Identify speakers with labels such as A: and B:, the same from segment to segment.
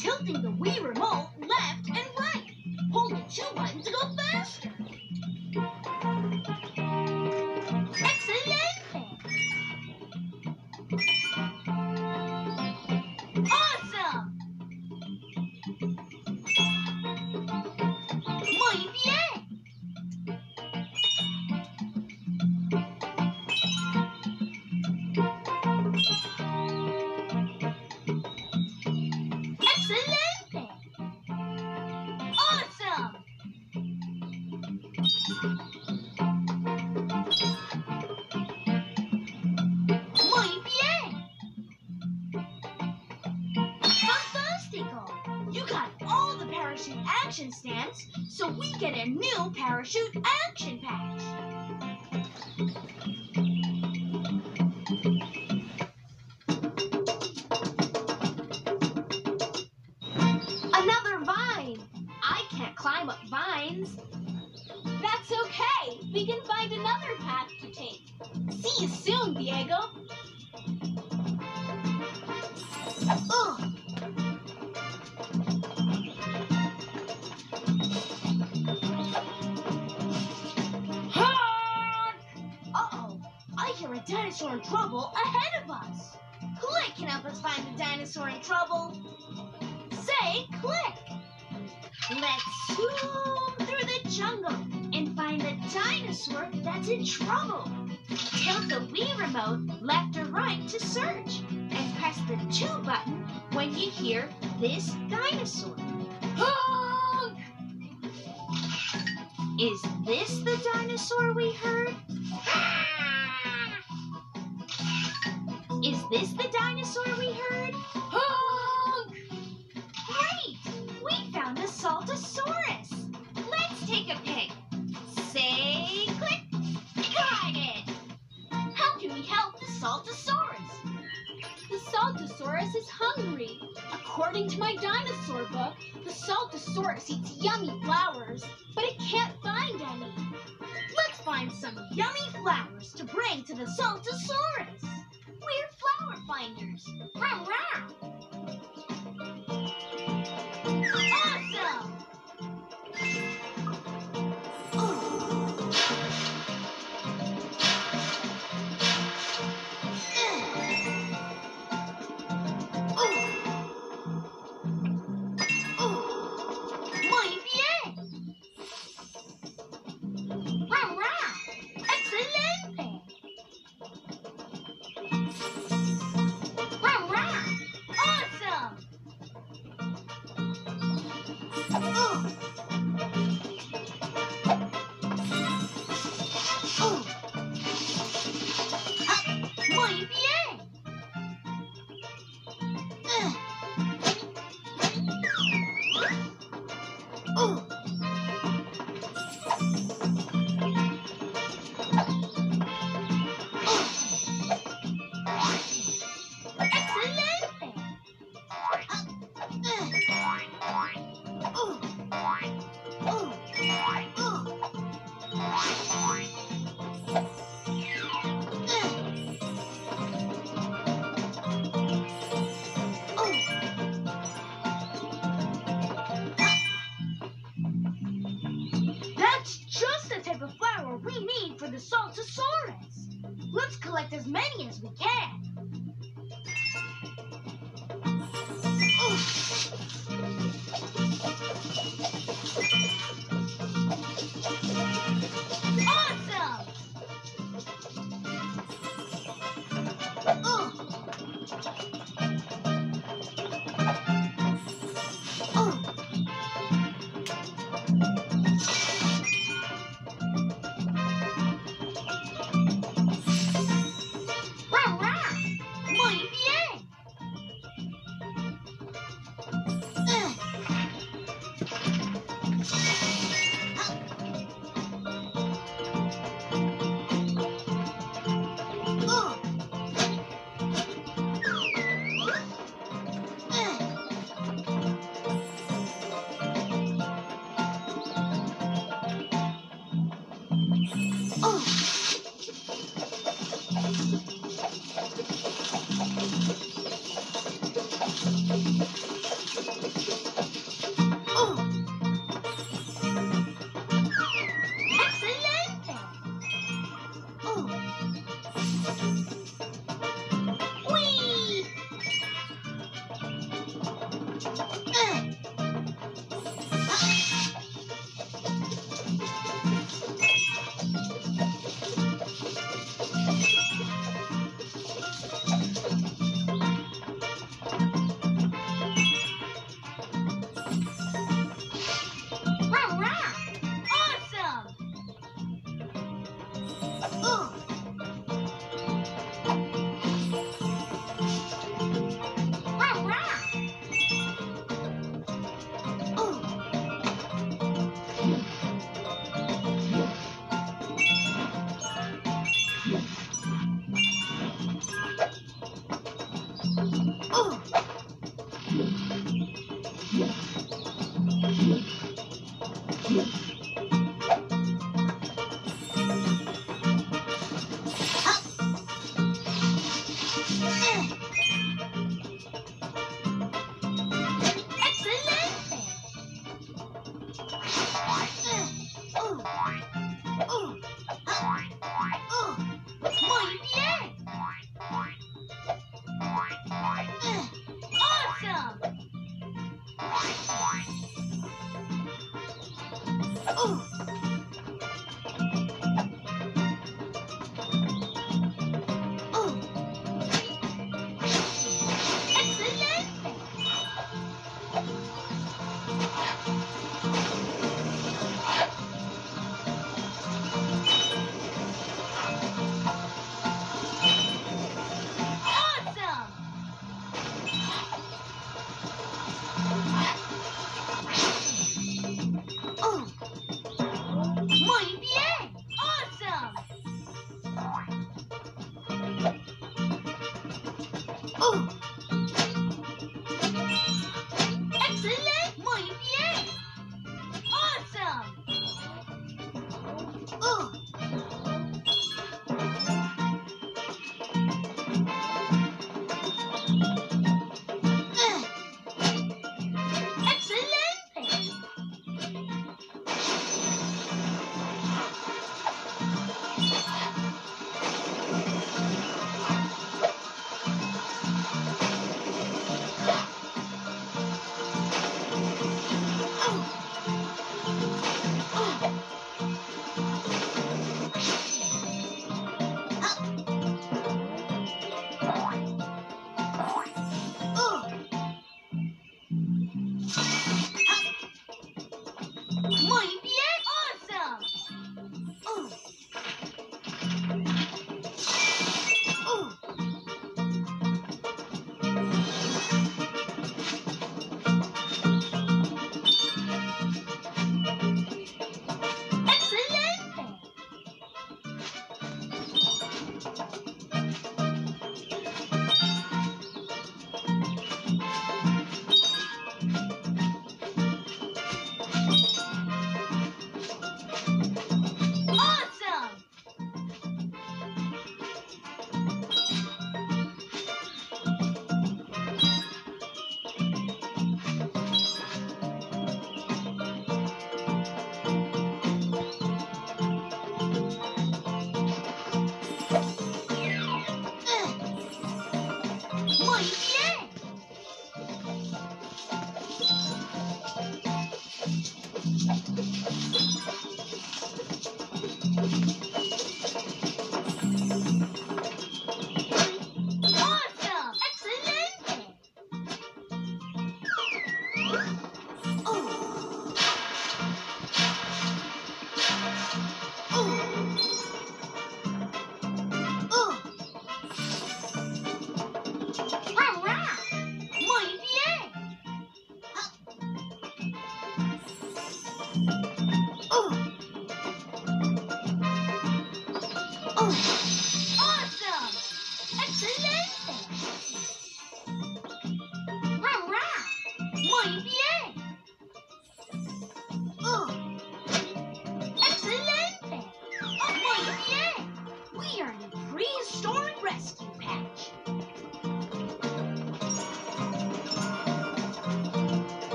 A: tilting the Wii remote stamps, so we get a new parachute action patch. The dinosaur in trouble. Say click. Let's zoom through the jungle and find the dinosaur that's in trouble. Tilt the Wii remote left or right to search and press the 2 button when you hear this dinosaur.
B: Honk!
A: Is this the dinosaur we heard? Is this the dinosaur we heard?
B: Honk!
A: Great! We found a Saltasaurus. Let's take a pic. Say click. Got it! How can we help the Saltasaurus?
B: The Saltasaurus is hungry. According to my dinosaur book, the Saltasaurus eats yummy flowers, but it can't find any.
A: Let's find some yummy flowers to bring to the Saltasaurus. We're flower finders. Row, row. Oh. We need for the Saltasaurus. Let's collect as many as we can. Awesome!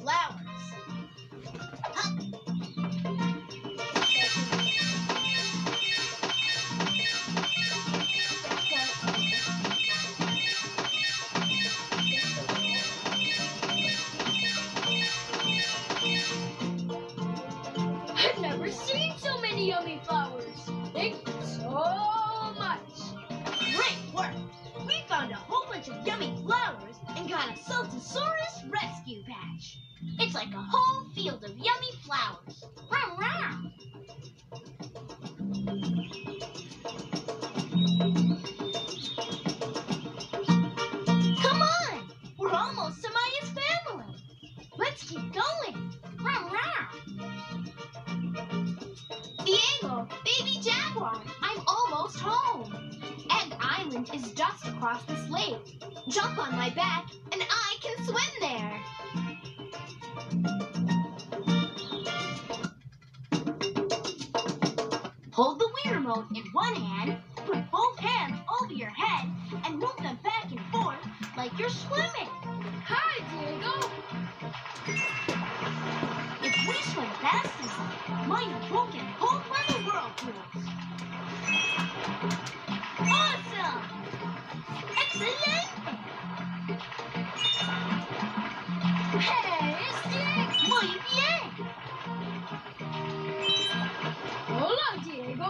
A: Some
B: Is just across this lake. Jump on my back, and I can swim there. Hola, Diego.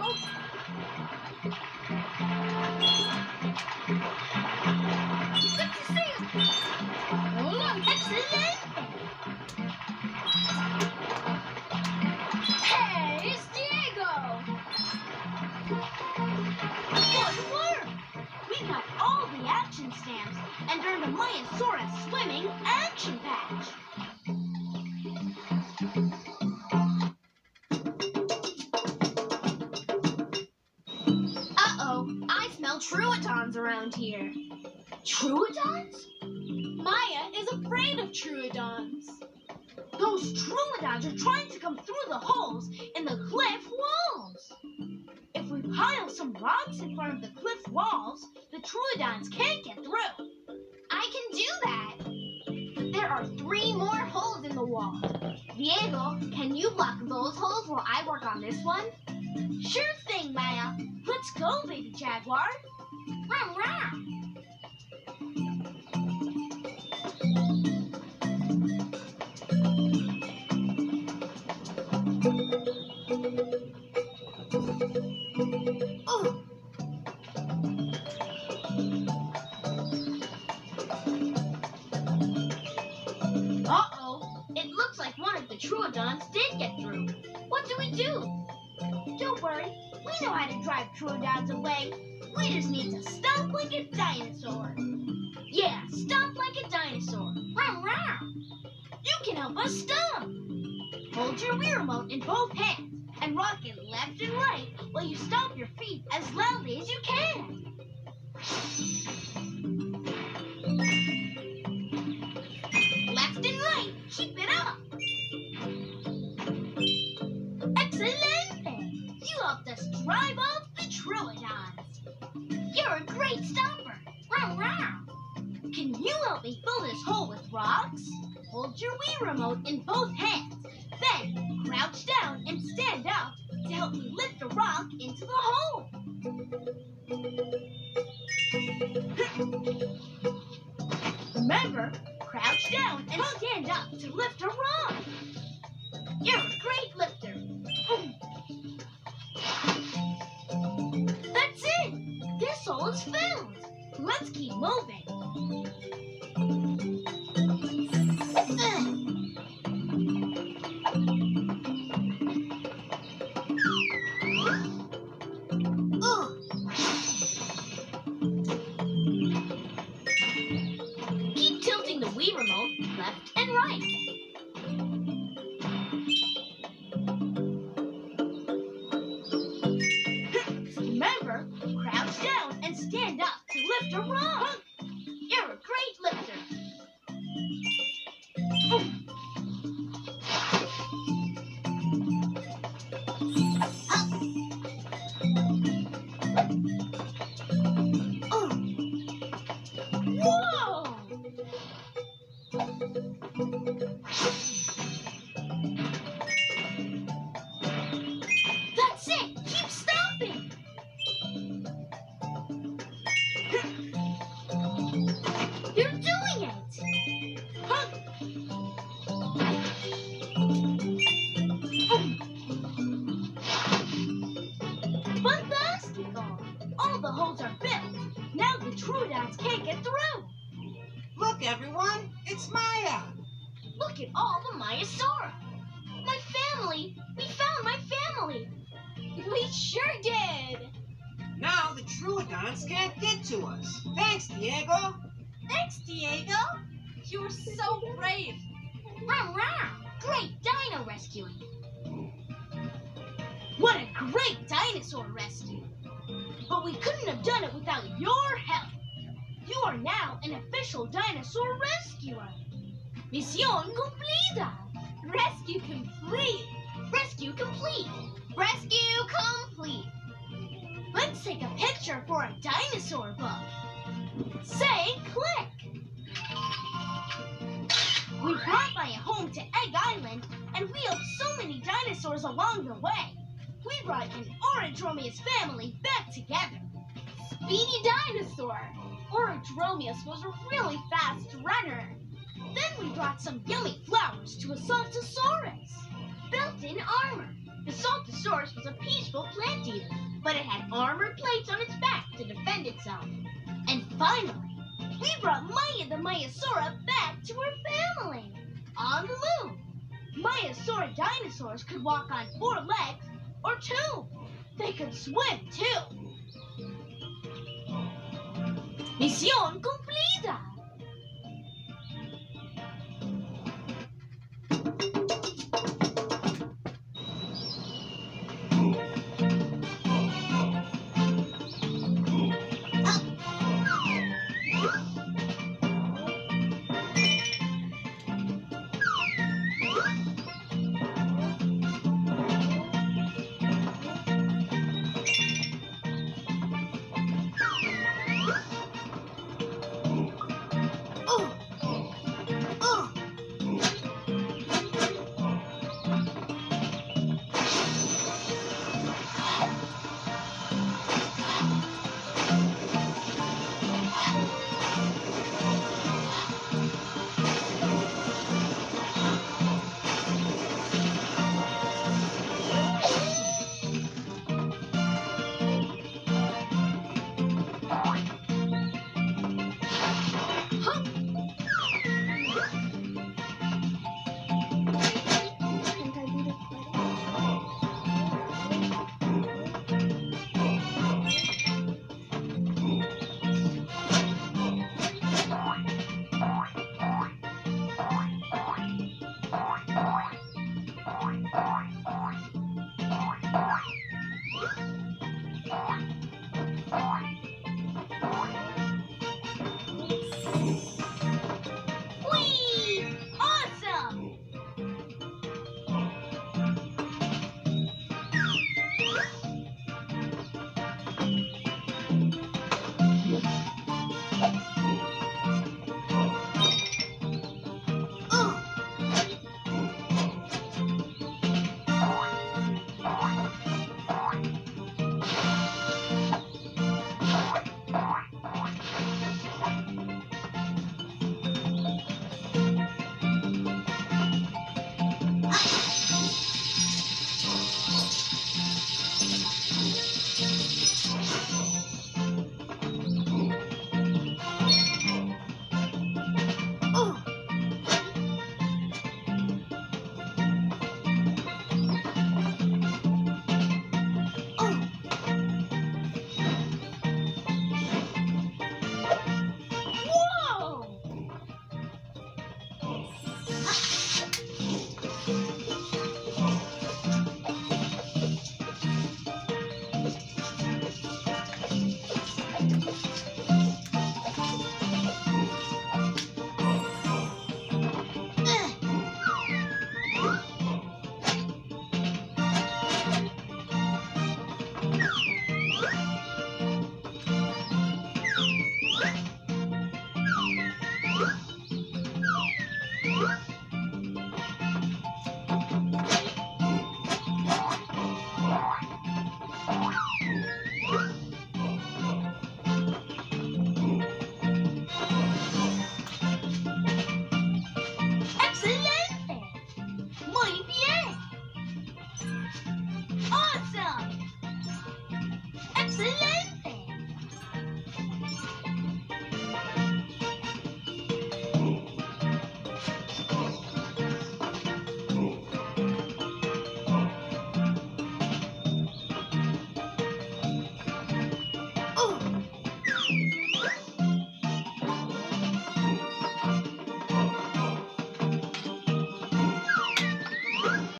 A: Rocks in front of the cliff walls, the Troodons can't get through.
B: I can do that. But there are three more holes in the wall. Diego, can you block those holes while I work on this one?
A: Sure thing, Maya. Let's go, baby jaguar. Rum, rum. Don't worry. We know how to drive Troodons away. We just need to stomp like a dinosaur. Yeah, stomp like a dinosaur. Rum, rum. You can help us stomp. Hold your Wii remote in both hands and rock it left and right while you stomp your feet as loudly as you can. Drive the Troodons. You're a great stomper. Rum, rum. Can you help me fill this hole with rocks? Hold your Wii remote in both hands. Then crouch down and stand up to help me lift a rock into the hole. Remember, crouch down and stand up to lift a rock. Now can't get through.
C: Look, everyone, it's Maya.
A: Look at all the Maiasaura. My family! We found my family!
B: We sure did.
C: Now the Troodons can't get to us. Thanks, Diego.
A: Thanks, Diego!
B: You were so brave.
A: Rum rum! Great dino rescuing! What a great dinosaur rescue! But we couldn't have done it without your help. You are now an official dinosaur rescuer. Misión cumplida!
B: Rescue complete.
A: Rescue complete!
B: Rescue complete.
A: Let's take a picture for a dinosaur book. Say click! We brought Maya home to Egg Island and wheeled so many dinosaurs along the way. We brought an Orodromeus family back together.
B: Speedy dinosaur. Orodromeus was a really fast runner.
A: Then we brought some yummy flowers to a Saltasaurus. Built-in armor. The Saltasaurus was a peaceful plant eater, but it had armored plates on its back to defend itself. And finally, we brought Maya the Maiasaura back to her family. On the moon. Maiasaura dinosaurs could walk on four legs or two. They could swim too. Misión cumplida.